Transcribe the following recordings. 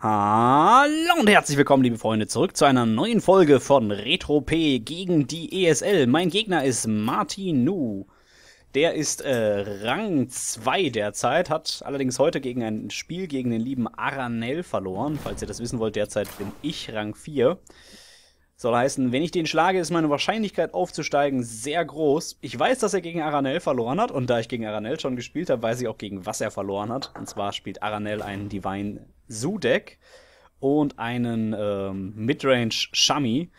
Hallo und herzlich willkommen, liebe Freunde, zurück zu einer neuen Folge von Retro P gegen die ESL. Mein Gegner ist Martin Nu. Der ist äh, Rang 2 derzeit, hat allerdings heute gegen ein Spiel gegen den lieben Aranel verloren. Falls ihr das wissen wollt, derzeit bin ich Rang 4. Soll heißen, wenn ich den schlage, ist meine Wahrscheinlichkeit aufzusteigen sehr groß. Ich weiß, dass er gegen Aranel verloren hat und da ich gegen Aranel schon gespielt habe, weiß ich auch gegen was er verloren hat. Und zwar spielt Aranel einen Divine Zoo-Deck und einen ähm, Midrange Shami.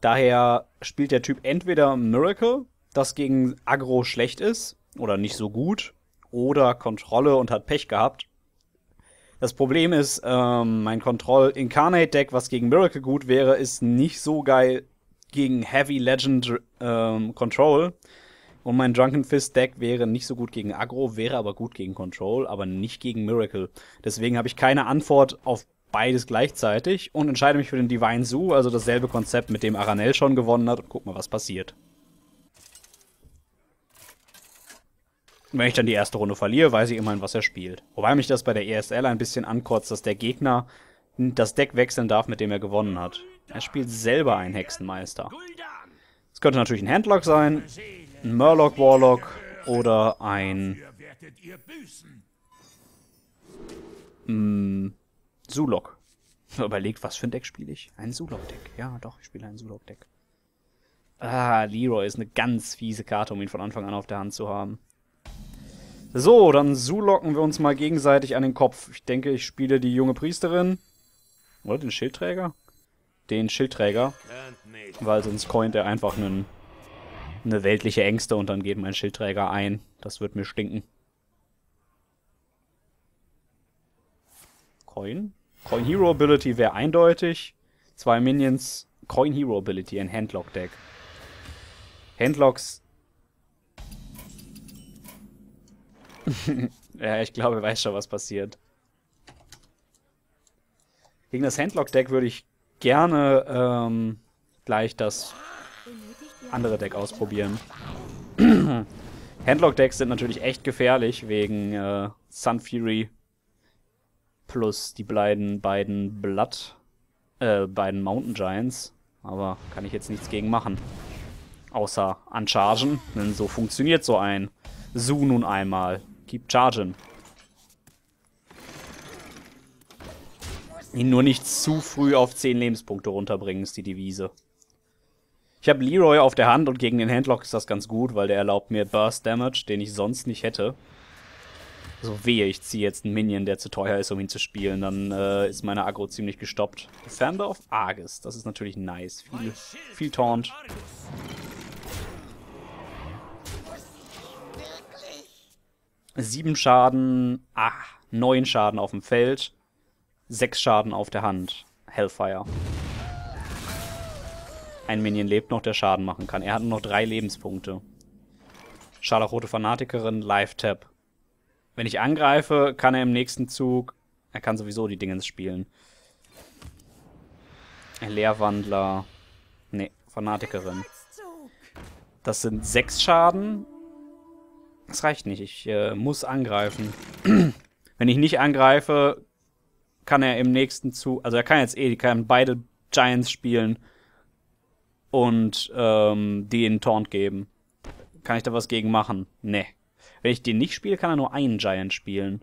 Daher spielt der Typ entweder Miracle, das gegen Agro schlecht ist oder nicht so gut, oder Kontrolle und hat Pech gehabt. Das Problem ist, ähm, mein Control Incarnate Deck, was gegen Miracle gut wäre, ist nicht so geil gegen Heavy Legend ähm, Control. Und mein Drunken Fist Deck wäre nicht so gut gegen Aggro, wäre aber gut gegen Control, aber nicht gegen Miracle. Deswegen habe ich keine Antwort auf beides gleichzeitig und entscheide mich für den Divine Zoo, also dasselbe Konzept, mit dem Aranel schon gewonnen hat und guck mal, was passiert. wenn ich dann die erste Runde verliere, weiß ich immerhin, was er spielt. Wobei mich das bei der ESL ein bisschen ankotzt, dass der Gegner das Deck wechseln darf, mit dem er gewonnen hat. Er spielt selber einen Hexenmeister. Es könnte natürlich ein Handlock sein, ein Murloc Warlock oder ein mm, Zulok. Überlegt, was für ein Deck spiele ich? Ein Zulok-Deck. Ja, doch, ich spiele ein Zulok-Deck. Ah, Leroy ist eine ganz fiese Karte, um ihn von Anfang an auf der Hand zu haben. So, dann zulocken wir uns mal gegenseitig an den Kopf. Ich denke, ich spiele die junge Priesterin. Oder den Schildträger? Den Schildträger. Weil sonst coint er einfach einen, eine weltliche Ängste und dann geht mein Schildträger ein. Das wird mir stinken. Coin? Coin Hero Ability wäre eindeutig. Zwei Minions. Coin Hero Ability, ein Handlock-Deck. Handlocks ja, ich glaube, er weiß schon, was passiert. Gegen das Handlock-Deck würde ich gerne ähm, gleich das andere Deck ausprobieren. Handlock-Decks sind natürlich echt gefährlich wegen äh, Sun Fury plus die beiden, beiden Blood, äh, beiden Mountain Giants. Aber kann ich jetzt nichts gegen machen. Außer anchargen, denn so funktioniert so ein Su nun einmal. Keep charging. Ihn nur nicht zu früh auf 10 Lebenspunkte runterbringen, ist die Devise. Ich habe Leroy auf der Hand und gegen den Handlock ist das ganz gut, weil der erlaubt mir Burst Damage, den ich sonst nicht hätte. So wehe, ich ziehe jetzt einen Minion, der zu teuer ist, um ihn zu spielen. Dann äh, ist meine Aggro ziemlich gestoppt. Defender auf Argus, das ist natürlich nice. Viel, viel Taunt. Sieben Schaden, ah, neun Schaden auf dem Feld, sechs Schaden auf der Hand. Hellfire. Ein Minion lebt noch, der Schaden machen kann. Er hat nur noch drei Lebenspunkte. Scharlachrote Fanatikerin, Live-Tap. Wenn ich angreife, kann er im nächsten Zug... Er kann sowieso die Dingens spielen. Leerwandler. Nee, Fanatikerin. Das sind sechs Schaden das reicht nicht. Ich äh, muss angreifen. Wenn ich nicht angreife, kann er im nächsten Zug. Also er kann jetzt eh, die kann beide Giants spielen und ähm, die in Taunt geben. Kann ich da was gegen machen? Nee. Wenn ich den nicht spiele, kann er nur einen Giant spielen.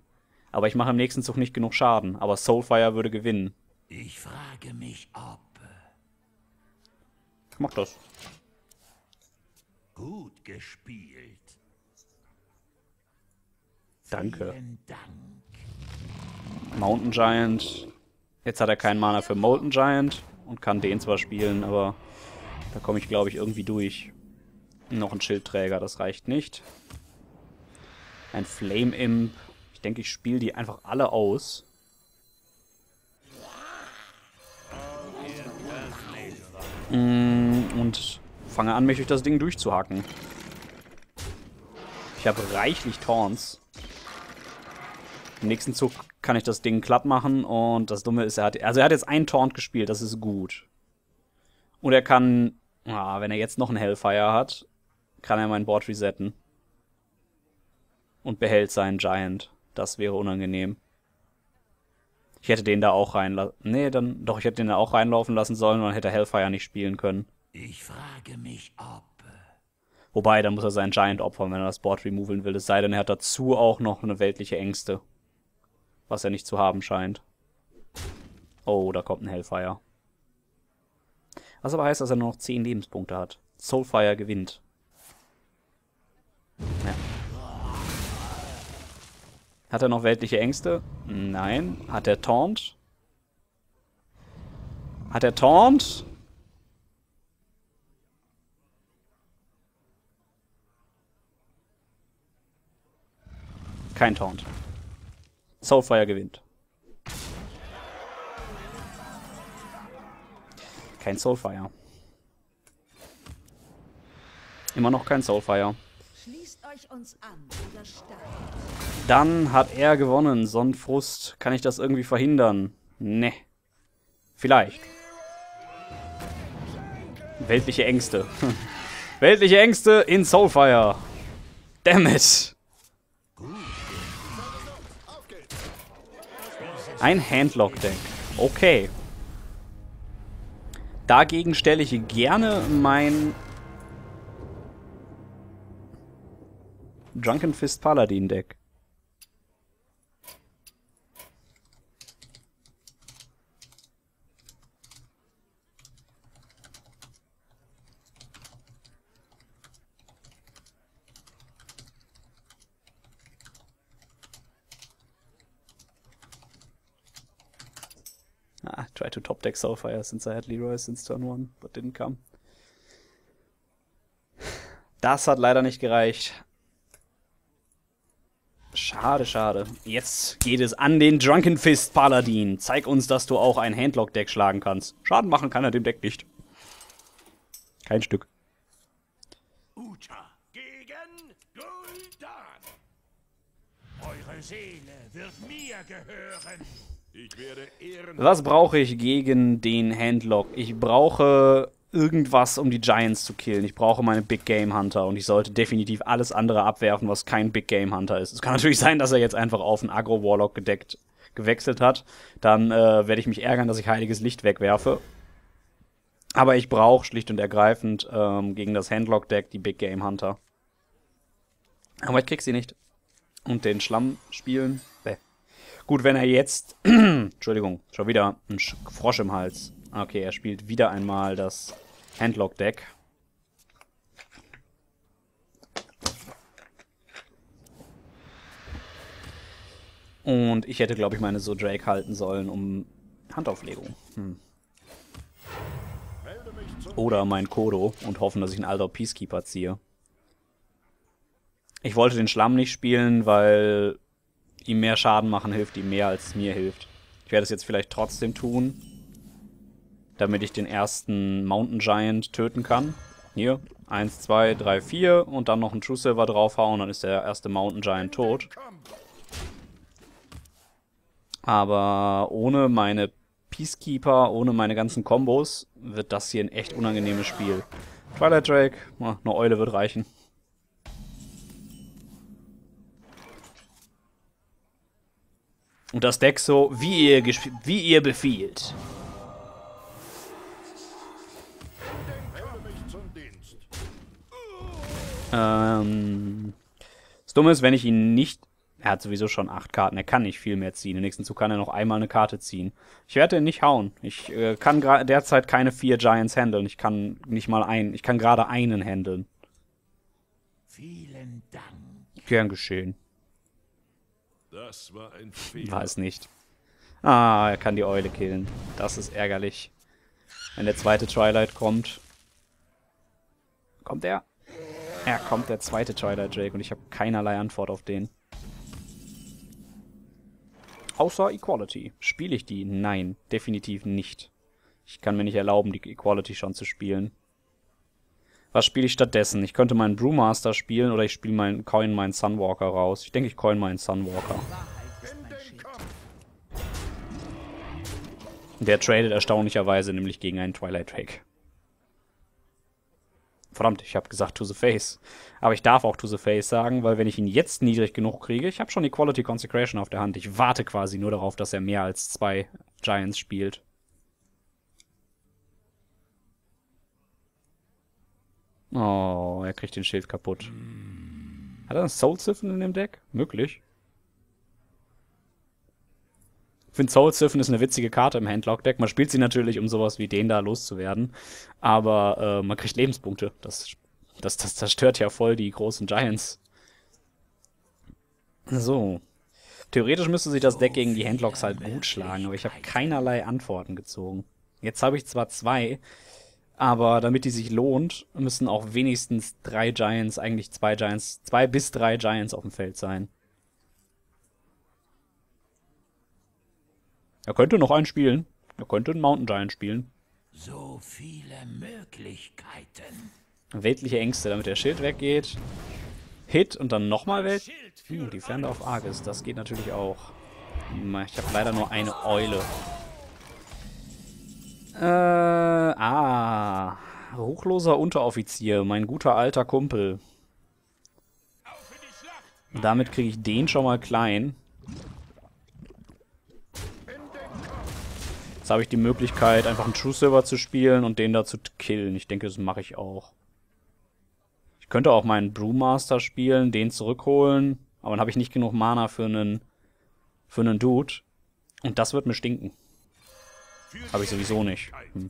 Aber ich mache im nächsten Zug nicht genug Schaden. Aber Soulfire würde gewinnen. Ich frage mich, ob. Ich mach das. Gut gespielt. Danke. Mountain Giant. Jetzt hat er keinen Mana für Molten Giant und kann den zwar spielen, aber da komme ich, glaube ich, irgendwie durch. Noch ein Schildträger, das reicht nicht. Ein Flame Imp. Ich denke, ich spiele die einfach alle aus. Mm, und fange an, mich durch das Ding durchzuhacken. Ich habe reichlich Taunts. Im nächsten Zug kann ich das Ding glatt machen und das Dumme ist, er hat, also er hat jetzt einen Taunt gespielt, das ist gut. Und er kann, ah, wenn er jetzt noch einen Hellfire hat, kann er mein Board resetten. Und behält seinen Giant. Das wäre unangenehm. Ich hätte den da auch reinlassen. Nee, dann. Doch, ich hätte den da auch reinlaufen lassen sollen und dann hätte Hellfire nicht spielen können. Ich frage mich, ob. Wobei, dann muss er seinen Giant opfern, wenn er das Board removaln will. Es sei denn, er hat dazu auch noch eine weltliche Ängste. Was er nicht zu haben scheint. Oh, da kommt ein Hellfire. Was aber heißt, dass er nur noch 10 Lebenspunkte hat. Soulfire gewinnt. Ja. Hat er noch weltliche Ängste? Nein. Hat er Taunt? Hat er Taunt? Kein Taunt. Soulfire gewinnt. Kein Soulfire. Immer noch kein Soulfire. Dann hat er gewonnen. Sonnenfrust. Kann ich das irgendwie verhindern? Ne. Vielleicht. Weltliche Ängste. Weltliche Ängste in Soulfire. Damn it. Ein Handlock-Deck. Okay. Dagegen stelle ich gerne mein Drunken Fist Paladin Deck. Ah, deck Soulfire since I had Leroy since turn one, but didn't come. Das hat leider nicht gereicht. Schade, schade. Jetzt geht es an den Drunken Fist Paladin. Zeig uns, dass du auch ein Handlock-Deck schlagen kannst. Schaden machen kann er dem Deck nicht. Kein Stück. Uta gegen Gul'dan. Eure Seele wird mir gehören. Was brauche ich gegen den Handlock? Ich brauche irgendwas, um die Giants zu killen. Ich brauche meine Big Game Hunter und ich sollte definitiv alles andere abwerfen, was kein Big Game Hunter ist. Es kann natürlich sein, dass er jetzt einfach auf einen Agro Warlock gedeckt gewechselt hat. Dann äh, werde ich mich ärgern, dass ich Heiliges Licht wegwerfe. Aber ich brauche schlicht und ergreifend ähm, gegen das Handlock-Deck die Big Game Hunter. Aber ich krieg sie nicht. Und den Schlamm spielen. Bäh. Gut, wenn er jetzt. Entschuldigung, schon wieder ein Sch Frosch im Hals. Okay, er spielt wieder einmal das Handlock-Deck. Und ich hätte, glaube ich, meine so Drake halten sollen, um Handauflegung. Hm. Oder mein Kodo und hoffen, dass ich einen Aldor Peacekeeper ziehe. Ich wollte den Schlamm nicht spielen, weil ihm mehr Schaden machen hilft ihm mehr, als es mir hilft. Ich werde es jetzt vielleicht trotzdem tun, damit ich den ersten Mountain Giant töten kann. Hier, 1, 2, 3, 4 und dann noch einen True Silver draufhauen, dann ist der erste Mountain Giant tot. Aber ohne meine Peacekeeper, ohne meine ganzen Kombos, wird das hier ein echt unangenehmes Spiel. Twilight Drake, eine Eule wird reichen. Und das Deck so, wie ihr, wie ihr befiehlt. Ähm, das Dumme ist, wenn ich ihn nicht. Er hat sowieso schon acht Karten, er kann nicht viel mehr ziehen. Im nächsten Zug kann er noch einmal eine Karte ziehen. Ich werde ihn nicht hauen. Ich äh, kann derzeit keine vier Giants handeln. Ich kann nicht mal einen. Ich kann gerade einen handeln. Vielen Dank. Gern geschehen. Das war ein Fehler. War es nicht. Ah, er kann die Eule killen. Das ist ärgerlich. Wenn der zweite Twilight kommt. Kommt er? Ja, kommt der zweite Twilight Drake und ich habe keinerlei Antwort auf den. Außer Equality. Spiele ich die? Nein, definitiv nicht. Ich kann mir nicht erlauben, die Equality schon zu spielen. Was spiele ich stattdessen? Ich könnte meinen Brewmaster spielen oder ich spiele meinen Coin meinen Sunwalker raus. Ich denke, ich coin meinen Sunwalker. Der tradet erstaunlicherweise nämlich gegen einen Twilight Drake. Verdammt, ich habe gesagt to the face. Aber ich darf auch to the face sagen, weil wenn ich ihn jetzt niedrig genug kriege, ich habe schon die Quality Consecration auf der Hand. Ich warte quasi nur darauf, dass er mehr als zwei Giants spielt. Oh, er kriegt den Schild kaputt. Hat er einen Soul Siphon in dem Deck? Möglich. Ich finde Soul Siphon ist eine witzige Karte im Handlock-Deck. Man spielt sie natürlich, um sowas wie den da loszuwerden. Aber äh, man kriegt Lebenspunkte. Das, das, das zerstört ja voll die großen Giants. So. Theoretisch müsste sich das Deck gegen die Handlocks halt gut schlagen, aber ich habe keinerlei Antworten gezogen. Jetzt habe ich zwar zwei, aber damit die sich lohnt, müssen auch wenigstens drei Giants, eigentlich zwei Giants, zwei bis drei Giants auf dem Feld sein. Er könnte noch einen spielen. Er könnte einen Mountain Giant spielen. So viele Möglichkeiten. Weltliche Ängste, damit der Schild weggeht. Hit und dann nochmal Welt. Hm, die Fernde auf Argus, das geht natürlich auch. Ich habe leider nur eine Eule. Äh, ah. Ruchloser Unteroffizier, mein guter alter Kumpel. Damit kriege ich den schon mal klein. Jetzt habe ich die Möglichkeit, einfach einen True Silver zu spielen und den da zu killen. Ich denke, das mache ich auch. Ich könnte auch meinen Brewmaster spielen, den zurückholen, aber dann habe ich nicht genug Mana für einen, für einen Dude. Und das wird mir stinken. Habe ich sowieso nicht. Hm.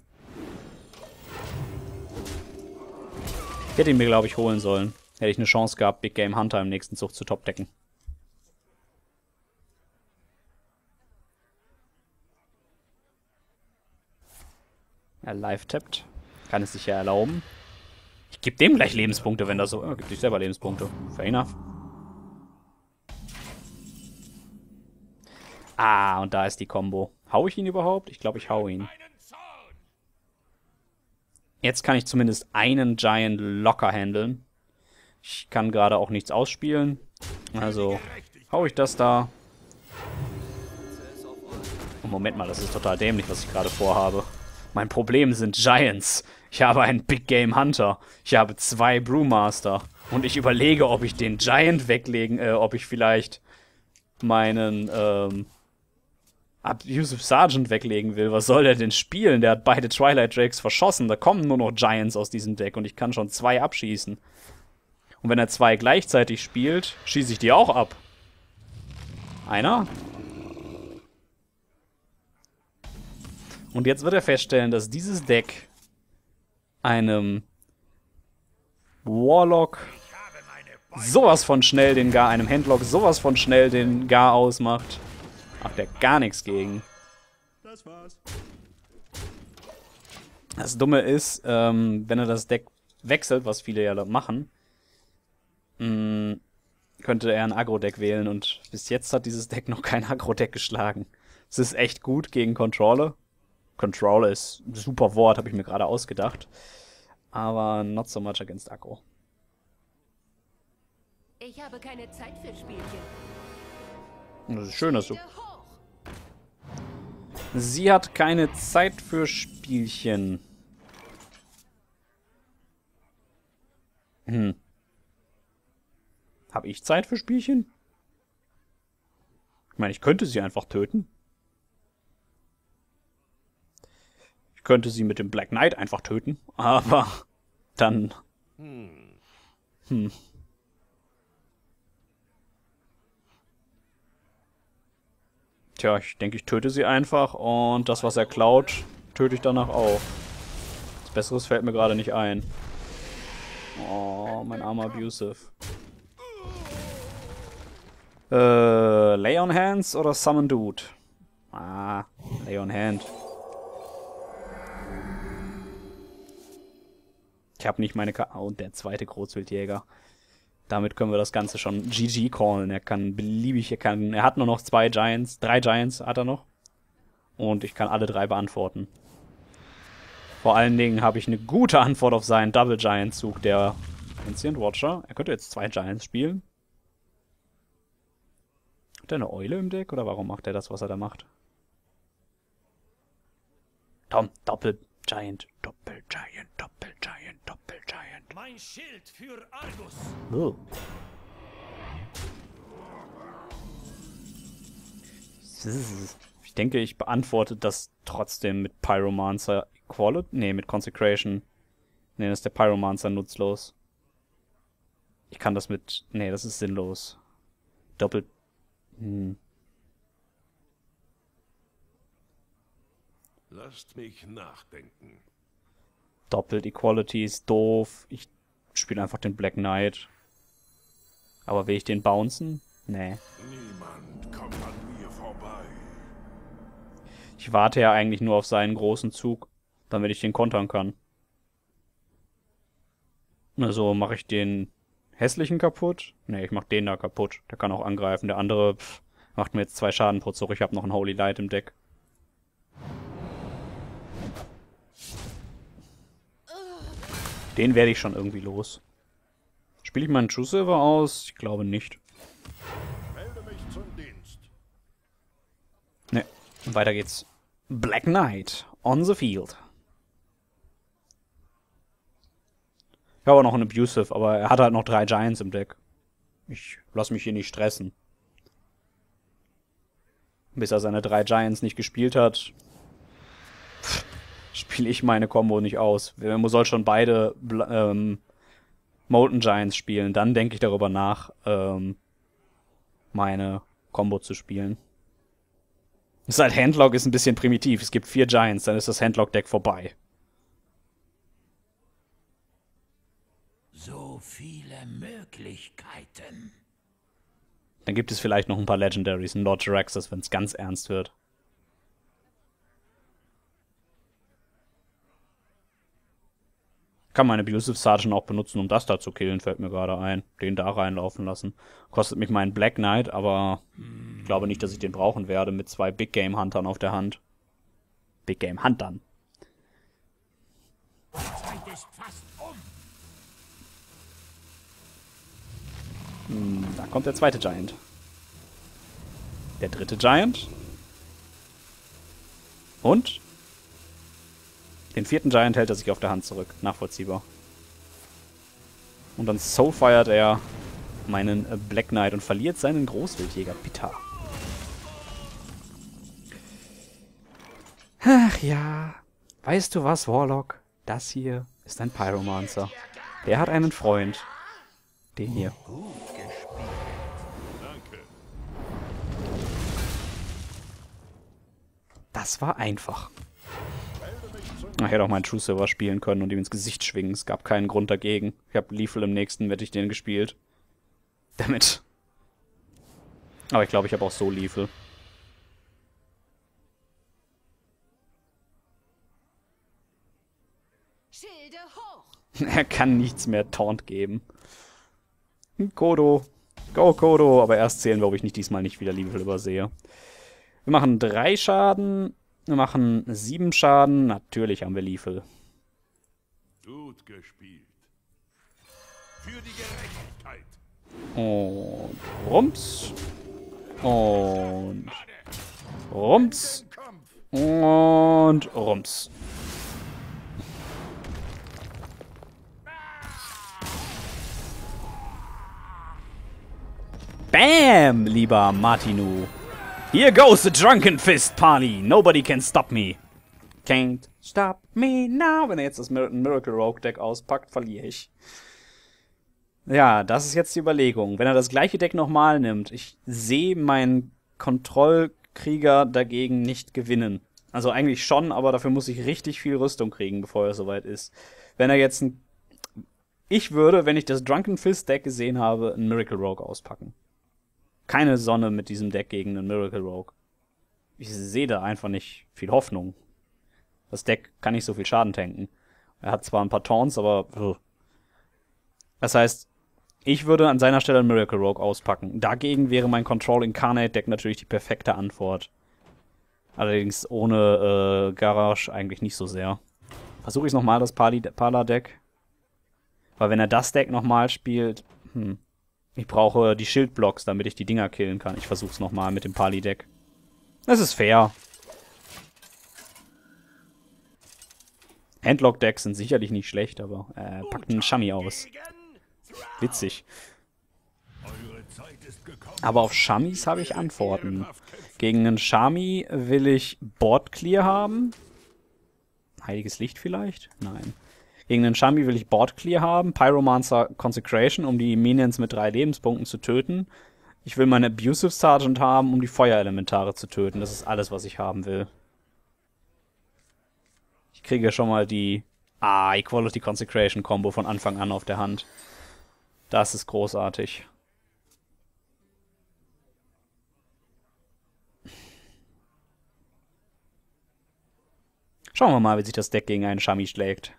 Ich hätte ihn mir, glaube ich, holen sollen. Hätte ich eine Chance gehabt, Big Game Hunter im nächsten Zug zu topdecken. Er live tappt. Kann es sich ja erlauben. Ich gebe dem gleich Lebenspunkte, wenn das so... Er gibt sich selber Lebenspunkte. Fair enough. Ah, und da ist die Combo. Hau ich ihn überhaupt? Ich glaube, ich hau ihn. Jetzt kann ich zumindest einen Giant locker handeln. Ich kann gerade auch nichts ausspielen. Also hau ich das da. Oh, Moment mal, das ist total dämlich, was ich gerade vorhabe. Mein Problem sind Giants. Ich habe einen Big Game Hunter. Ich habe zwei Brewmaster. Und ich überlege, ob ich den Giant weglegen, äh, ob ich vielleicht meinen, ähm, Abusive Sergeant weglegen will. Was soll der denn spielen? Der hat beide Twilight Drakes verschossen. Da kommen nur noch Giants aus diesem Deck und ich kann schon zwei abschießen. Und wenn er zwei gleichzeitig spielt, schieße ich die auch ab. Einer? Und jetzt wird er feststellen, dass dieses Deck einem Warlock sowas von schnell den Gar, einem Handlock sowas von schnell den Gar ausmacht. Macht er gar nichts gegen. Das war's. Das Dumme ist, ähm, wenn er das Deck wechselt, was viele ja machen, mh, mm, könnte er ein Agro-Deck wählen und bis jetzt hat dieses Deck noch kein Agro-Deck geschlagen. Es ist echt gut gegen Controller. Controller ist ein super Wort, habe ich mir gerade ausgedacht. Aber not so much against Agro. Ich habe keine Zeit für Spielchen. Das ist schön, dass du Sie hat keine Zeit für Spielchen. Hm. Hab ich Zeit für Spielchen? Ich meine, ich könnte sie einfach töten. Ich könnte sie mit dem Black Knight einfach töten, aber dann... Hm. Tja, ich denke, ich töte sie einfach und das, was er klaut, töte ich danach auch. Was Besseres fällt mir gerade nicht ein. Oh, mein armer Abusive. Äh, Lay on Hands oder Summon Dude? Ah, Lay on Hand. Ich habe nicht meine Ka Oh, und der zweite Großwildjäger. Damit können wir das Ganze schon GG callen. Er kann beliebig, er kann, er hat nur noch zwei Giants, drei Giants hat er noch. Und ich kann alle drei beantworten. Vor allen Dingen habe ich eine gute Antwort auf seinen Double Giant Zug, der Ancient Watcher. Er könnte jetzt zwei Giants spielen. Hat er eine Eule im Deck oder warum macht er das, was er da macht? Tom, Doppel Giant, Doppel Giant, Doppel Giant, Giant. Mein Schild für Argus. Oh. Ich denke, ich beantworte das trotzdem mit Pyromancer Equality. Nee, mit Consecration. Nee, das ist der Pyromancer nutzlos. Ich kann das mit. Nee, das ist sinnlos. Doppelt. Hm. Lasst mich nachdenken. Doppelt Equality ist doof. Ich spiele einfach den Black Knight. Aber will ich den bouncen? Nee. Niemand kommt an mir vorbei. Ich warte ja eigentlich nur auf seinen großen Zug, damit ich den kontern kann. Also mache ich den hässlichen kaputt? Nee, ich mach den da kaputt. Der kann auch angreifen. Der andere pff, macht mir jetzt zwei Schaden pro Zug. Ich habe noch einen Holy Light im Deck. Den werde ich schon irgendwie los. Spiele ich meinen True Silver aus? Ich glaube nicht. Ne, weiter geht's. Black Knight on the field. Ich habe auch noch einen Abusive, aber er hat halt noch drei Giants im Deck. Ich lass mich hier nicht stressen. Bis er seine drei Giants nicht gespielt hat, spiele ich meine Combo nicht aus. Man soll schon beide ähm, Molten Giants spielen. Dann denke ich darüber nach, ähm, meine Combo zu spielen. Das ist halt Handlock ist ein bisschen primitiv. Es gibt vier Giants, dann ist das Handlock-Deck vorbei. So viele Möglichkeiten. Dann gibt es vielleicht noch ein paar Legendaries, ein Lord Jaraxxus, wenn es ganz ernst wird. Kann meine Abusive Sergeant auch benutzen, um das da zu killen, fällt mir gerade ein. Den da reinlaufen lassen. Kostet mich meinen Black Knight, aber ich glaube nicht, dass ich den brauchen werde mit zwei Big Game Huntern auf der Hand. Big Game Huntern. Hm, da kommt der zweite Giant. Der dritte Giant. Und? Den vierten Giant hält er sich auf der Hand zurück. Nachvollziehbar. Und dann soulfired er meinen äh, Black Knight und verliert seinen Großwildjäger Pita. Ach ja. Weißt du was, Warlock? Das hier ist ein Pyromancer. Der hat einen Freund. Den hier. Das war einfach. Ich hätte auch meinen True Silver spielen können und ihm ins Gesicht schwingen. Es gab keinen Grund dagegen. Ich habe Lethal im nächsten, hätte ich den gespielt. Damit. Aber ich glaube, ich habe auch so Lethal. Schilde hoch! Er kann nichts mehr Taunt geben. Kodo. Go, Kodo. Aber erst zählen, glaube ich, nicht diesmal nicht wieder Lethal übersehe. Wir machen drei Schaden. Wir machen sieben Schaden. Natürlich haben wir Lethal. Gut gespielt. Für die Gerechtigkeit. Und Rums. Und Rums. Und Rums. Bam, lieber Martinu. Here goes the Drunken Fist Party. Nobody can stop me. Can't stop me now. Wenn er jetzt das Mir Miracle Rogue Deck auspackt, verliere ich. Ja, das ist jetzt die Überlegung. Wenn er das gleiche Deck nochmal nimmt, ich sehe meinen Kontrollkrieger dagegen nicht gewinnen. Also eigentlich schon, aber dafür muss ich richtig viel Rüstung kriegen, bevor er soweit ist. Wenn er jetzt ein. Ich würde, wenn ich das Drunken Fist Deck gesehen habe, ein Miracle Rogue auspacken. Keine Sonne mit diesem Deck gegen einen Miracle Rogue. Ich sehe da einfach nicht viel Hoffnung. Das Deck kann nicht so viel Schaden tanken. Er hat zwar ein paar Taunts, aber. Ugh. Das heißt, ich würde an seiner Stelle einen Miracle Rogue auspacken. Dagegen wäre mein Control Incarnate Deck natürlich die perfekte Antwort. Allerdings ohne äh, Garage eigentlich nicht so sehr. Versuche ich nochmal das Pala-Deck. Weil wenn er das Deck nochmal spielt, hm. Ich brauche die Schildblocks, damit ich die Dinger killen kann. Ich versuch's nochmal mit dem Pali-Deck. Das ist fair. Handlock-Decks sind sicherlich nicht schlecht, aber äh, packt einen Shami aus. Witzig. Aber auf Shamis habe ich Antworten. Gegen einen Shami will ich Board Clear haben. Heiliges Licht vielleicht? Nein. Gegen einen Shami will ich Board Clear haben. Pyromancer Consecration, um die Minions mit drei Lebenspunkten zu töten. Ich will meinen Abusive Sergeant haben, um die Feuerelementare zu töten. Das ist alles, was ich haben will. Ich kriege schon mal die Ah, Equality Consecration Combo von Anfang an auf der Hand. Das ist großartig. Schauen wir mal, wie sich das Deck gegen einen Shami schlägt.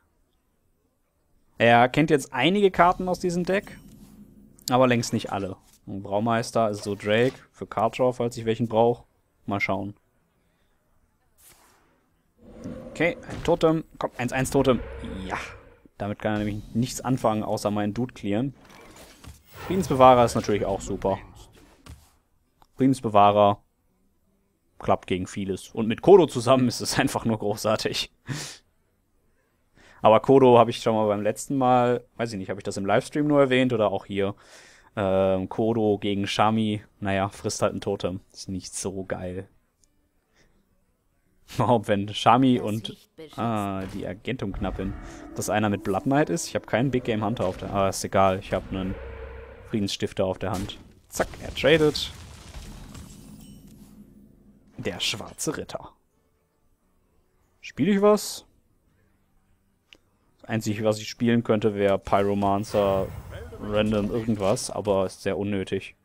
Er kennt jetzt einige Karten aus diesem Deck, aber längst nicht alle. Und Braumeister ist so Drake für Card Draw, falls ich welchen brauche. Mal schauen. Okay, ein Totem. Komm, 1-1 Totem. Ja. Damit kann er nämlich nichts anfangen, außer meinen Dude clearen. Friedensbewahrer ist natürlich auch super. Friedensbewahrer klappt gegen vieles. Und mit Kodo zusammen ist es einfach nur großartig. Aber Kodo habe ich schon mal beim letzten Mal, weiß ich nicht, habe ich das im Livestream nur erwähnt oder auch hier? Ähm, Kodo gegen Shami, naja, frisst halt ein Totem. Ist nicht so geil. Überhaupt, wenn Shami und ah, die Agentum Knappin, dass einer mit Blood Knight ist. Ich habe keinen Big Game Hunter auf der Aber ist egal, ich habe einen Friedensstifter auf der Hand. Zack, er tradet. Der schwarze Ritter. Spiele ich was? Das Einzige, was ich spielen könnte, wäre Pyromancer, Random irgendwas, aber ist sehr unnötig.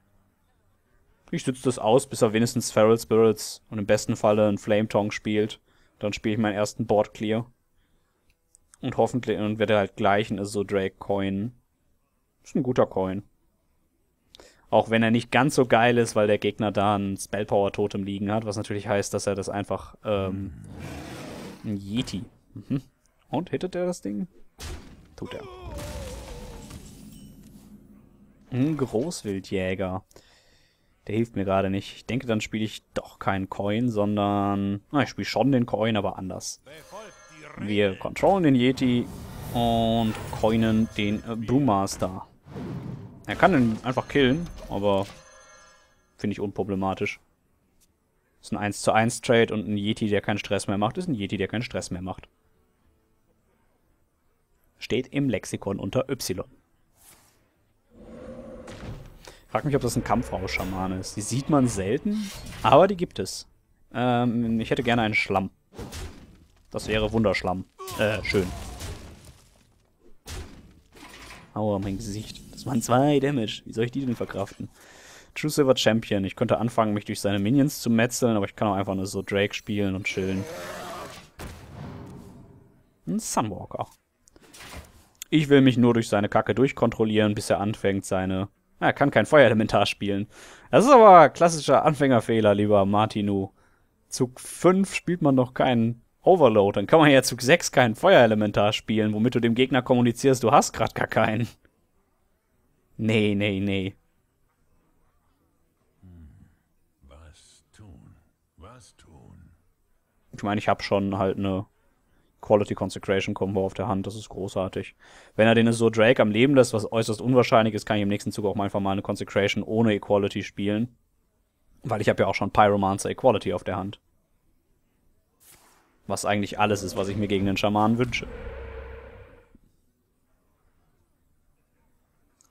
Ich sitze das aus, bis er wenigstens Feral Spirits und im besten Falle einen Flame Tongue spielt. Dann spiele ich meinen ersten Board Clear. Und hoffentlich, und werde halt gleich einen so Drake Coin. Ist ein guter Coin. Auch wenn er nicht ganz so geil ist, weil der Gegner da ein Spellpower Totem liegen hat, was natürlich heißt, dass er das einfach, ähm, ein Yeti. Mhm. Und hittet er das Ding? Tut er. Ein Großwildjäger. Der hilft mir gerade nicht. Ich denke, dann spiele ich doch keinen Coin, sondern... Na, ich spiele schon den Coin, aber anders. Wir controllen den Yeti und coinen den äh, Brewmaster. Er kann ihn einfach killen, aber finde ich unproblematisch. Ist ein 1 zu 1 Trade und ein Yeti, der keinen Stress mehr macht, ist ein Yeti, der keinen Stress mehr macht. Steht im Lexikon unter Y. Frag mich, ob das ein Kampfrausch-Schamane ist. Die sieht man selten, aber die gibt es. Ähm, ich hätte gerne einen Schlamm. Das wäre Wunderschlamm. Äh, schön. Aua, mein Gesicht. Das waren zwei Damage. Wie soll ich die denn verkraften? True Silver Champion. Ich könnte anfangen, mich durch seine Minions zu metzeln, aber ich kann auch einfach nur so Drake spielen und chillen. Ein Sunwalker. Ich will mich nur durch seine Kacke durchkontrollieren, bis er anfängt, seine er kann kein Feuerelementar spielen. Das ist aber klassischer Anfängerfehler, lieber Martinu. Zug 5 spielt man doch keinen Overload. Dann kann man ja Zug 6 kein Feuerelementar spielen, womit du dem Gegner kommunizierst, du hast grad gar keinen. Nee, nee, nee. Was tun? Was tun? Ich meine, ich habe schon halt eine Quality Consecration Combo auf der Hand. Das ist großartig. Wenn er den so Drake am Leben lässt, was äußerst unwahrscheinlich ist, kann ich im nächsten Zug auch einfach mal eine Consecration ohne Equality spielen. Weil ich habe ja auch schon Pyromancer Equality auf der Hand. Was eigentlich alles ist, was ich mir gegen den Schamanen wünsche.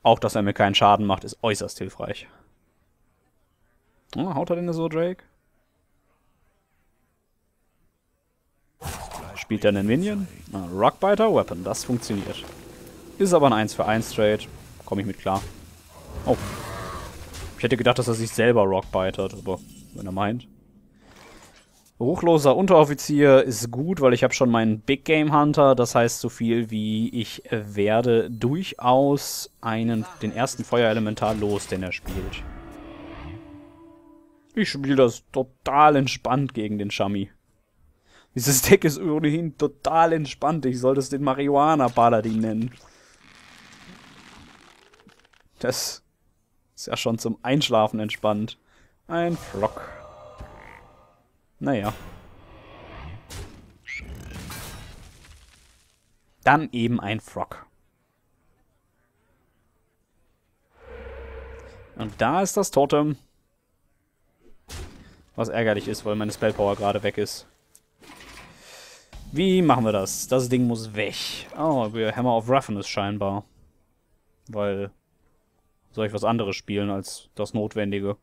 Auch, dass er mir keinen Schaden macht, ist äußerst hilfreich. Oh, haut er den so Drake? Spielt er einen Minion? Ah, Rockbiter Weapon, das funktioniert. Ist aber ein 1 für 1 Trade. Komme ich mit klar. Oh. Ich hätte gedacht, dass er sich selber Rockbitert, aber wenn er meint. Ruchloser Unteroffizier ist gut, weil ich habe schon meinen Big Game Hunter. Das heißt so viel wie ich werde durchaus einen, den ersten Feuerelementar los, den er spielt. Ich spiele das total entspannt gegen den Shami. Dieses Deck ist ohnehin total entspannt. Ich sollte es den Marihuana-Paladin nennen. Das ist ja schon zum Einschlafen entspannt. Ein Flock. Naja. Dann eben ein Frog. Und da ist das Totem. Was ärgerlich ist, weil meine Spellpower gerade weg ist. Wie machen wir das? Das Ding muss weg. Oh, wir Hammer of Roughness scheinbar. Weil soll ich was anderes spielen als das Notwendige.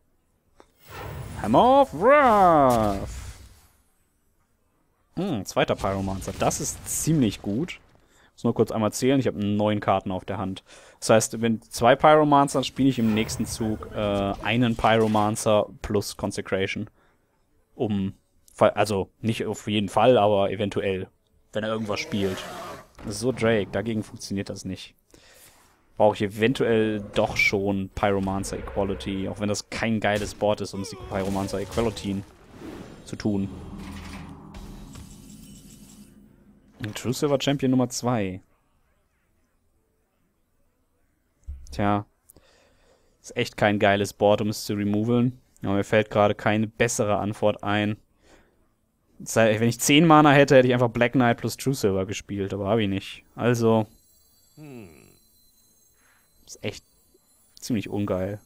Hammer of Wrath. Hm, zweiter Pyromancer. Das ist ziemlich gut. Muss nur kurz einmal zählen. Ich habe neun Karten auf der Hand. Das heißt, wenn zwei Pyromancer, spiele ich im nächsten Zug äh, einen Pyromancer plus Consecration. Um, also nicht auf jeden Fall, aber eventuell, wenn er irgendwas spielt. So Drake, dagegen funktioniert das nicht. Brauche ich eventuell doch schon Pyromancer Equality, auch wenn das kein geiles Board ist, um Pyromancer Equality zu tun. True Silver Champion Nummer 2. Tja. Ist echt kein geiles Board, um es zu removaln. Aber mir fällt gerade keine bessere Antwort ein. Wenn ich 10 Mana hätte, hätte ich einfach Black Knight plus True Silver gespielt, aber habe ich nicht. Also. Ist echt ziemlich ungeil.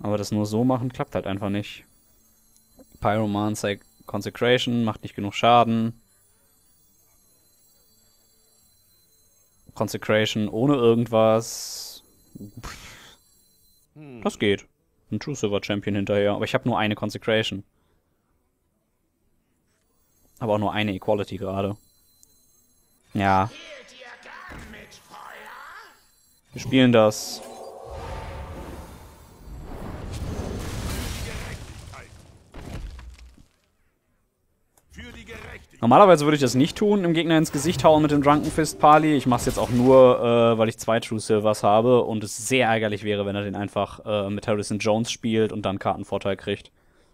Aber das nur so machen klappt halt einfach nicht. Pyromancer Consecration macht nicht genug Schaden. Consecration ohne irgendwas. Das geht. Ein True Silver Champion hinterher. Aber ich habe nur eine Consecration. Aber auch nur eine Equality gerade. Ja. Wir spielen das. Normalerweise würde ich das nicht tun, im Gegner ins Gesicht hauen mit dem Drunken Fist Pali. Ich mache es jetzt auch nur, äh, weil ich zwei True Silvers habe und es sehr ärgerlich wäre, wenn er den einfach äh, mit Harrison Jones spielt und dann Kartenvorteil kriegt.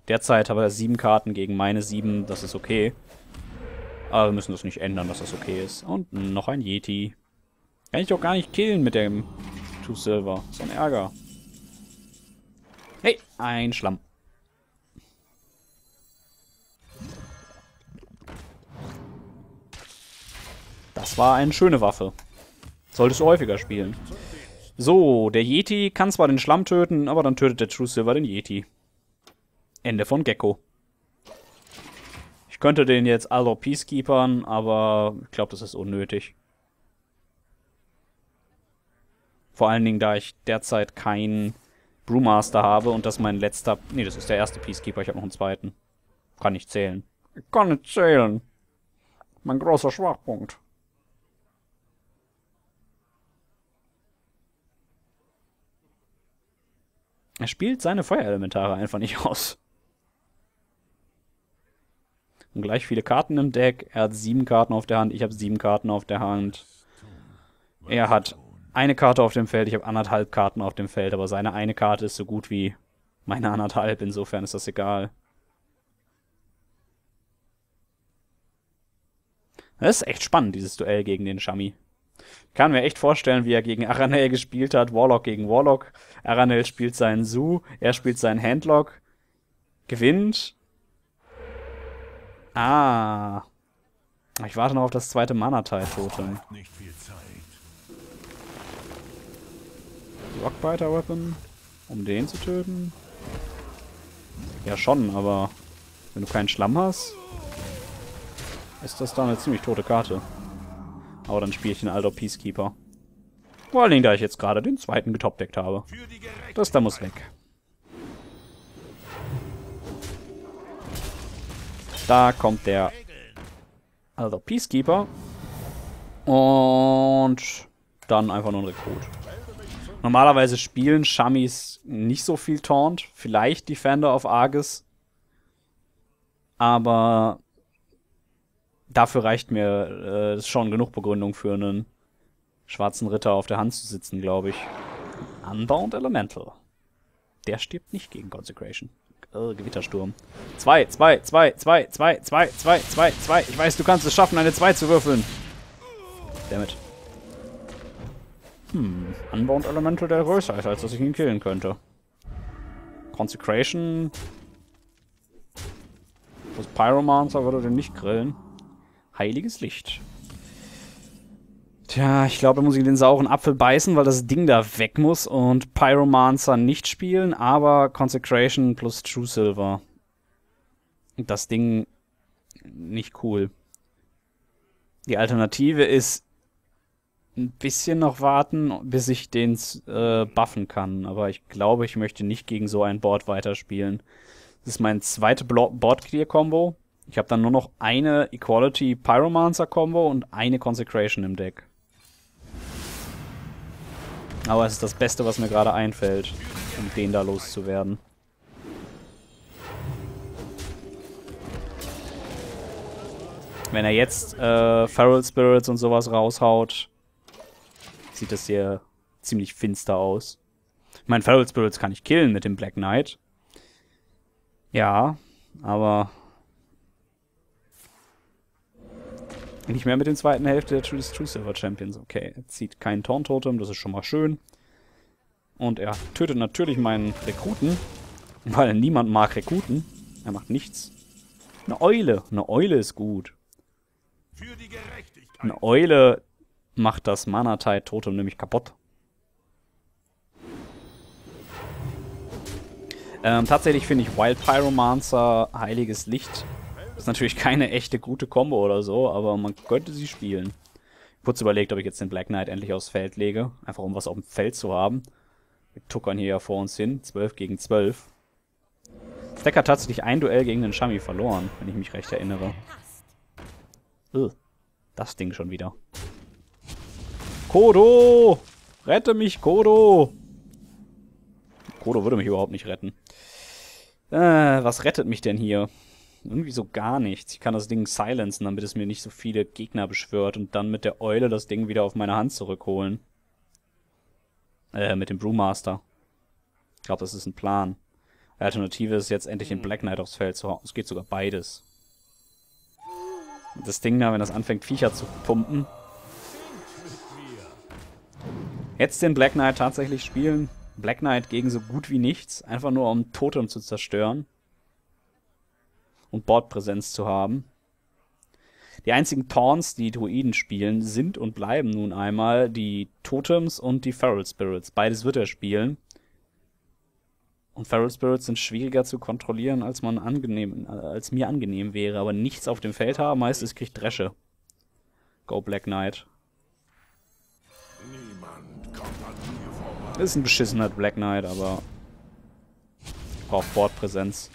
Derzeit habe er sieben Karten gegen meine sieben, das ist okay. Aber wir müssen das nicht ändern, dass das okay ist. Und noch ein Yeti. Kann ich doch gar nicht killen mit dem True Silver. So ein Ärger. Hey, ein Schlamm. Das war eine schöne Waffe. Solltest du häufiger spielen. So, der Yeti kann zwar den Schlamm töten, aber dann tötet der True Silver den Yeti. Ende von Gecko. Ich könnte den jetzt Alor Peacekeepern, aber ich glaube, das ist unnötig. Vor allen Dingen, da ich derzeit keinen Brewmaster habe und das mein letzter... Nee, das ist der erste Peacekeeper, ich habe noch einen zweiten. Kann nicht zählen. Ich kann nicht zählen. Mein großer Schwachpunkt. Er spielt seine Feuerelementare einfach nicht aus. Und gleich viele Karten im Deck. Er hat sieben Karten auf der Hand, ich habe sieben Karten auf der Hand. Er hat eine Karte auf dem Feld, ich habe anderthalb Karten auf dem Feld, aber seine eine Karte ist so gut wie meine anderthalb, insofern ist das egal. Das ist echt spannend, dieses Duell gegen den Shami kann mir echt vorstellen, wie er gegen Aranel gespielt hat. Warlock gegen Warlock. Aranel spielt seinen Su, er spielt seinen Handlock. Gewinnt. Ah. Ich warte noch auf das zweite Mana-Teil-Totem. Rockbiter Weapon? Um den zu töten? Ja schon, aber wenn du keinen Schlamm hast, ist das da eine ziemlich tote Karte. Aber dann spiele ich den Alter Peacekeeper. Vor allen Dingen, da ich jetzt gerade den zweiten getopdeckt habe. Das da muss weg. Da kommt der Alter Peacekeeper. Und dann einfach nur ein Rekrut. Normalerweise spielen Shamis nicht so viel Taunt. Vielleicht Defender of Argus. Aber dafür reicht mir äh, schon genug Begründung für einen schwarzen Ritter auf der Hand zu sitzen, glaube ich. Unbound Elemental. Der stirbt nicht gegen Consecration. Oh, Gewittersturm. Zwei, zwei, zwei, zwei, zwei, zwei, zwei, zwei, zwei. Ich weiß, du kannst es schaffen, eine 2 zu würfeln. Damit. Hm, Unbound Elemental, der größer ist, als dass ich ihn killen könnte. Consecration. Das Pyromancer würde den nicht grillen. Heiliges Licht. Tja, ich glaube, da muss ich den sauren Apfel beißen, weil das Ding da weg muss und Pyromancer nicht spielen, aber Consecration plus True Silver. Das Ding nicht cool. Die Alternative ist ein bisschen noch warten, bis ich den äh, buffen kann. Aber ich glaube, ich möchte nicht gegen so ein Board weiterspielen. Das ist mein zweite Board-Clear-Combo. Ich habe dann nur noch eine Equality Pyromancer-Combo und eine Consecration im Deck. Aber es ist das Beste, was mir gerade einfällt, um den da loszuwerden. Wenn er jetzt äh, Feral Spirits und sowas raushaut, sieht das hier ziemlich finster aus. Ich meine, Feral Spirits kann ich killen mit dem Black Knight. Ja, aber nicht mehr mit der zweiten Hälfte der True, True Silver Champions. Okay, er zieht kein Taunt-Totem, das ist schon mal schön. Und er tötet natürlich meinen Rekruten, weil niemand mag Rekruten. Er macht nichts. Eine Eule. Eine Eule ist gut. Eine Eule macht das Mana-Tide-Totem nämlich kaputt. Ähm, tatsächlich finde ich Wild Pyromancer Heiliges Licht. Ist natürlich keine echte gute Combo oder so, aber man könnte sie spielen. Kurz überlegt, ob ich jetzt den Black Knight endlich aufs Feld lege. Einfach um was auf dem Feld zu haben. Wir tuckern hier ja vor uns hin. 12 gegen 12. Stack hat tatsächlich ein Duell gegen den Shami verloren, wenn ich mich recht erinnere. Ugh. Das Ding schon wieder. Kodo! Rette mich, Kodo! Kodo würde mich überhaupt nicht retten. Äh, was rettet mich denn hier? Irgendwie so gar nichts. Ich kann das Ding silenzen, damit es mir nicht so viele Gegner beschwört und dann mit der Eule das Ding wieder auf meine Hand zurückholen. Äh, mit dem Brewmaster. Ich glaube, das ist ein Plan. Alternative ist jetzt endlich den Black Knight aufs Feld zu hauen. Es geht sogar beides. Das Ding da, wenn das anfängt, Viecher zu pumpen. Jetzt den Black Knight tatsächlich spielen. Black Knight gegen so gut wie nichts. Einfach nur um Totem zu zerstören. Und Bordpräsenz zu haben. Die einzigen Taunts, die Druiden spielen, sind und bleiben nun einmal die Totems und die Feral Spirits. Beides wird er spielen. Und Feral Spirits sind schwieriger zu kontrollieren, als man angenehm, als mir angenehm wäre. Aber nichts auf dem Feld haben, heißt, es kriegt Dresche. Go Black Knight. Ist ein beschissener Black Knight, aber ich brauche Bordpräsenz.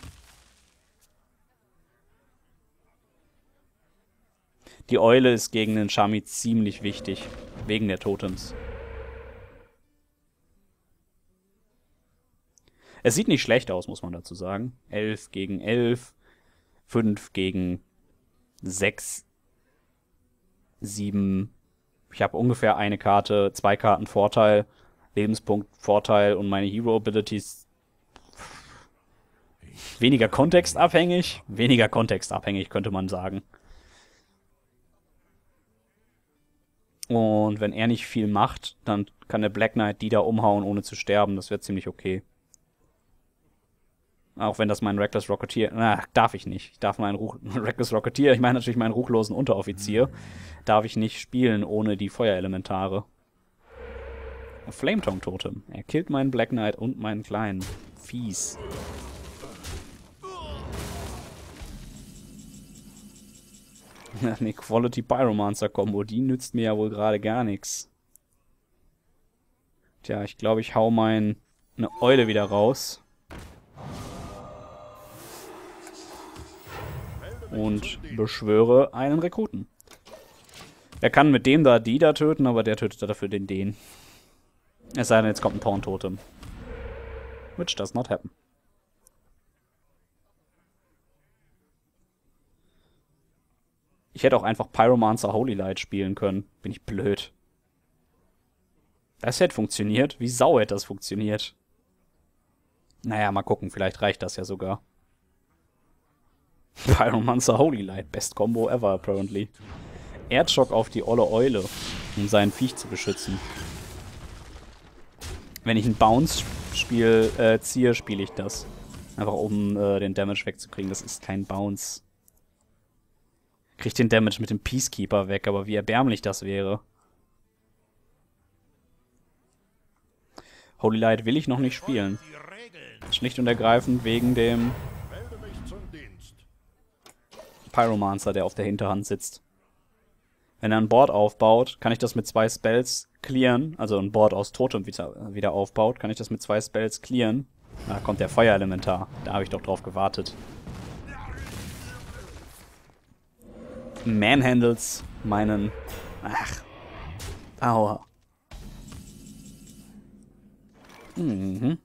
Die Eule ist gegen den Shami ziemlich wichtig, wegen der Totems. Es sieht nicht schlecht aus, muss man dazu sagen. 11 gegen 11, 5 gegen 6, 7. Ich habe ungefähr eine Karte, zwei Karten Vorteil, Lebenspunkt Vorteil und meine Hero Abilities weniger kontextabhängig. Weniger kontextabhängig, könnte man sagen. Und wenn er nicht viel macht, dann kann der Black Knight die da umhauen, ohne zu sterben. Das wäre ziemlich okay. Auch wenn das mein Reckless Rocketeer. Na, darf ich nicht. Ich darf meinen Ruch, Reckless Rocketeer, ich meine natürlich meinen ruchlosen Unteroffizier, darf ich nicht spielen ohne die Feuerelementare. Flametong Totem. Er killt meinen Black Knight und meinen kleinen. Fies. Eine Quality Pyromancer Combo, die nützt mir ja wohl gerade gar nichts. Tja, ich glaube, ich hau mein eine Eule wieder raus. und beschwöre einen Rekruten. Er kann mit dem da die da töten, aber der tötet dafür den den. Es sei denn, jetzt kommt ein Taunt-Totem. Which does not happen. Ich hätte auch einfach Pyromancer Holy Light spielen können. Bin ich blöd. Das hätte funktioniert. Wie sau hätte das funktioniert. Naja, mal gucken. Vielleicht reicht das ja sogar. Pyromancer Holy Light, best Combo ever apparently. Erdschock auf die olle Eule, um sein Viech zu beschützen. Wenn ich einen Bounce spiel, äh, ziehe, spiele ich das. Einfach um äh, den Damage wegzukriegen. Das ist kein Bounce kriegt den Damage mit dem Peacekeeper weg, aber wie erbärmlich das wäre. Holy Light will ich noch nicht spielen. Schlicht und ergreifend wegen dem Pyromancer, der auf der Hinterhand sitzt. Wenn er ein Board aufbaut, kann ich das mit zwei Spells clearen, also ein Board aus Totem wieder, wieder aufbaut, kann ich das mit zwei Spells clearen. Da kommt der Feuerelementar. Da habe ich doch drauf gewartet. Manhandles meinen... Ach. Aua. Mhm.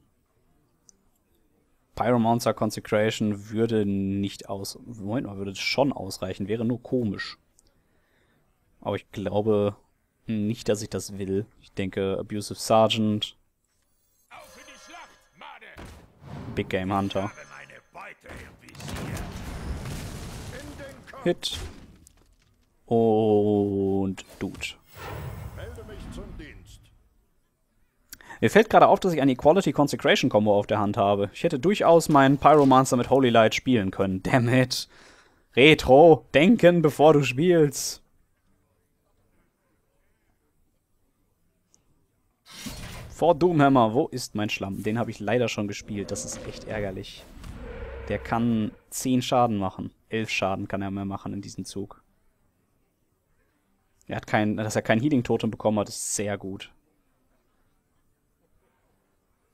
Pyromancer Consecration würde nicht aus... Moment mal, würde schon ausreichen. Wäre nur komisch. Aber ich glaube nicht, dass ich das will. Ich denke, Abusive Sergeant! Big Game Hunter. Hit und Dude. Melde mich zum Dienst. Mir fällt gerade auf, dass ich eine Equality Consecration Combo auf der Hand habe. Ich hätte durchaus meinen Pyromancer mit Holy Light spielen können. Damn it. Retro, denken, bevor du spielst. Vor Doomhammer, wo ist mein Schlamm? Den habe ich leider schon gespielt. Das ist echt ärgerlich. Der kann 10 Schaden machen. 11 Schaden kann er mehr machen in diesem Zug. Er hat kein, dass er kein Healing-Totem bekommen hat, ist sehr gut.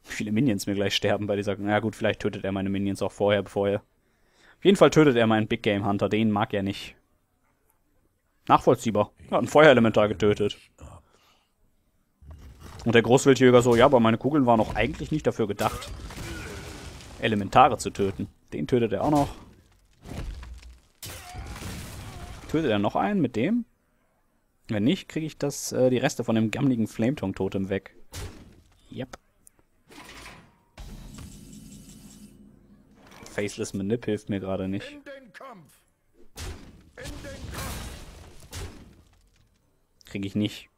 Viele Minions mir gleich sterben bei dieser. Na gut, vielleicht tötet er meine Minions auch vorher, bevor er. Auf jeden Fall tötet er meinen Big Game Hunter, den mag er nicht. Nachvollziehbar. Er hat ein Feuerelementar getötet. Und der Großwildjäger so, ja, aber meine Kugeln waren auch eigentlich nicht dafür gedacht, Elementare zu töten. Den tötet er auch noch. Tötet er noch einen mit dem? Wenn nicht, kriege ich das, äh, die Reste von dem gammligen Flametongue-Totem weg. Yep. Faceless Manip hilft mir gerade nicht. In den Kampf. In den Kampf. Kriege ich nicht.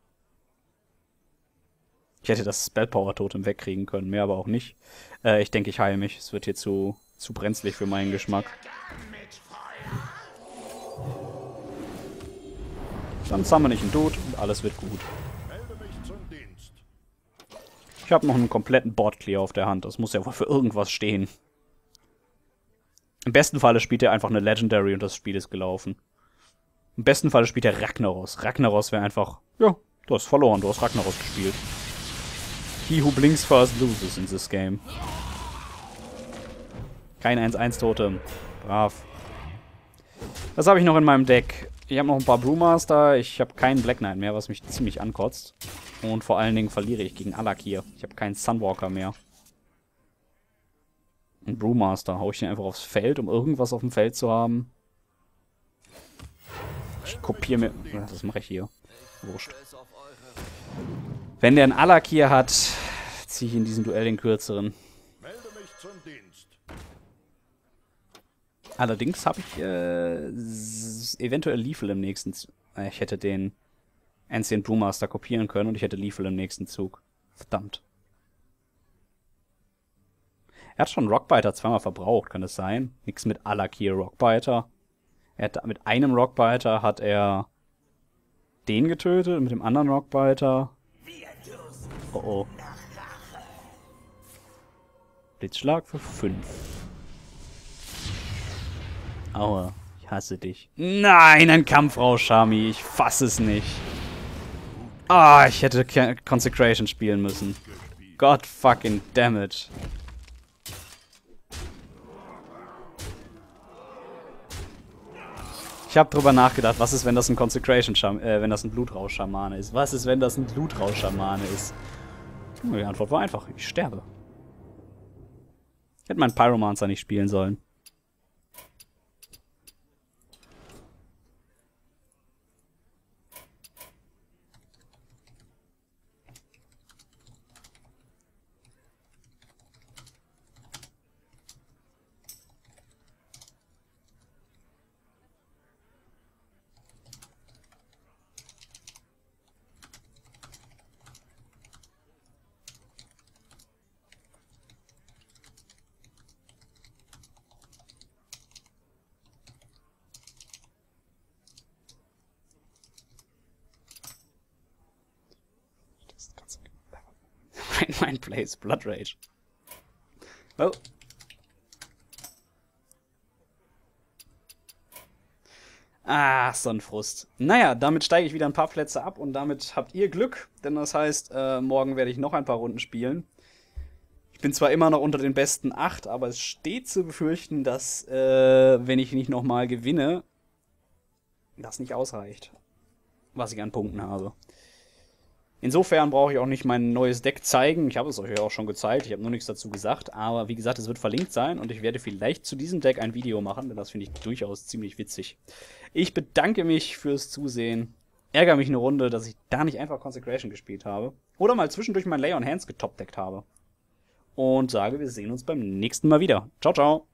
Ich hätte das Spellpower-Totem wegkriegen können, mehr aber auch nicht. Äh, ich denke, ich heile mich. Es wird hier zu, zu brenzlig für meinen Geschmack. Dann summon ich einen Dude und alles wird gut. Ich habe noch einen kompletten Board-Clear auf der Hand. Das muss ja wohl für irgendwas stehen. Im besten Falle spielt er einfach eine Legendary und das Spiel ist gelaufen. Im besten Falle spielt er Ragnaros. Ragnaros wäre einfach, ja, du hast verloren, du hast Ragnaros gespielt. He who blinks first loses in this game. Kein 1-1-Totem. Brav. Was habe ich noch in meinem Deck? Ich habe noch ein paar Brewmaster. Ich habe keinen Black Knight mehr, was mich ziemlich ankotzt. Und vor allen Dingen verliere ich gegen Alakir. Ich habe keinen Sunwalker mehr. Ein Brewmaster. Hau ich den einfach aufs Feld, um irgendwas auf dem Feld zu haben. Ich kopiere mir... Das mache ich hier. Wurscht. Wenn der einen Alakir hat, ziehe ich in diesem Duell den kürzeren. Melde mich zum Dienst. Allerdings habe ich äh, eventuell Lethal im nächsten Zug. Äh, ich hätte den Ancient Brewmaster kopieren können und ich hätte Lethal im nächsten Zug. Verdammt. Er hat schon Rockbiter zweimal verbraucht, kann es sein? Nix mit Alakir Rockbiter. Er hat, mit einem Rockbiter hat er den getötet und mit dem anderen Rockbiter. Oh oh. Blitzschlag für 5. Aua, ich hasse dich. Nein, ein Kampfrausch, Shami. Ich fasse es nicht. Ah, ich hätte Consecration spielen müssen. God fucking damn it. Ich habe drüber nachgedacht, was ist, wenn das ein Consecration äh, wenn das ein Blutrausch-Schamane ist? Was ist, wenn das ein Blutrausch-Schamane ist? Die Antwort war einfach, ich sterbe. Ich hätte meinen Pyromancer nicht spielen sollen. Great Mind Plays Blood Rage. Oh. Ah, so ein Frust. Naja, damit steige ich wieder ein paar Plätze ab und damit habt ihr Glück, denn das heißt, äh, morgen werde ich noch ein paar Runden spielen. Ich bin zwar immer noch unter den besten acht, aber es steht zu befürchten, dass, äh, wenn ich nicht nochmal gewinne, das nicht ausreicht, was ich an Punkten habe. Insofern brauche ich auch nicht mein neues Deck zeigen. Ich habe es euch ja auch schon gezeigt. Ich habe nur nichts dazu gesagt. Aber wie gesagt, es wird verlinkt sein und ich werde vielleicht zu diesem Deck ein Video machen, denn das finde ich durchaus ziemlich witzig. Ich bedanke mich fürs Zusehen. Ärgere mich eine Runde, dass ich da nicht einfach Consecration gespielt habe. Oder mal zwischendurch mein Lay on Hands getopdeckt habe. Und sage, wir sehen uns beim nächsten Mal wieder. Ciao, ciao.